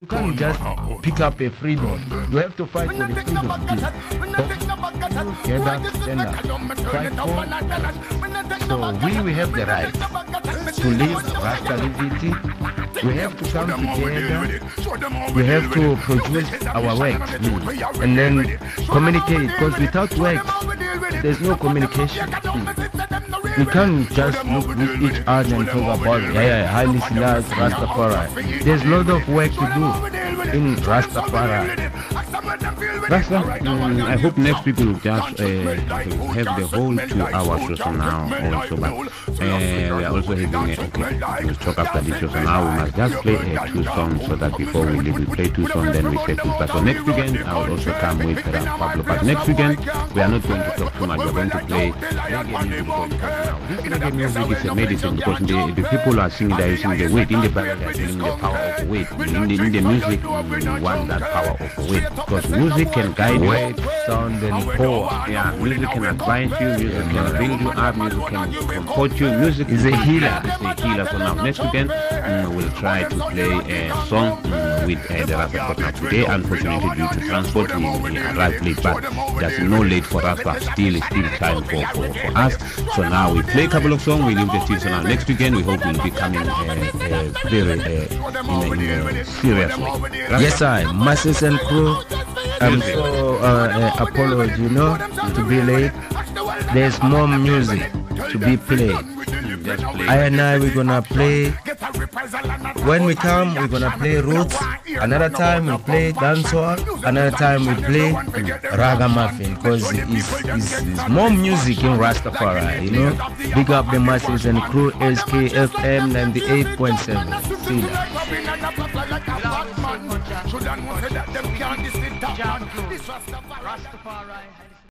You can't just pick up a freedom. You have to uh, fight for the freedom. Together, stand up, fight for. So we, we have the right to live Rasta liberty. We have to come together. We have to produce our work and then communicate. Because without work, there's no communication. Mm. We can't just look at each other and talk about yeah, Haile Selassie, Rastafari. There's a lot of work to do in Rastafari. Rasta, mm, I hope next week we'll just uh, have the whole two hours or so now also, but uh, we are also having a, okay, we'll talk after this show. So now we must just play uh, two songs so that before we leave, we play two songs, then we say goodbye. So next weekend, I will also come with uh, Pablo. But next weekend, we are not going to talk too much. We're going to play reggae music because now reggae music is a medicine because the, the people are singing, they're using the weight. In the Bible, they're feeling the power of weight. In the, in the music, we want that power of weight because music can guide Weight, you. sound, and power. Yeah, music can advise you, music can bring you up, music can comfort you, music Is a healer. It's a healer. So now next weekend mm, we'll try to play a song mm, with uh, the Rasta But now today, unfortunately, due to transport, we, we arrived late, but there's no late for us, but still, it's still time for, for, for us. So now we play a couple of songs, we leave the studio. So now next weekend, we hope we'll be coming uh, uh, very uh, in, a, in a serious way. Rasta? Yes, I. Masses and crew. I'm so uh, uh, apology, you know, to be late. There's more music to be played. Play. I and I, we're gonna play. When we come, we're gonna play roots. Another time we play dancehall. Another time we play ragamuffin because it's, it's, it's more music in Rastafari, you know. Big up the masses and crew SKFM 98.7. See ya.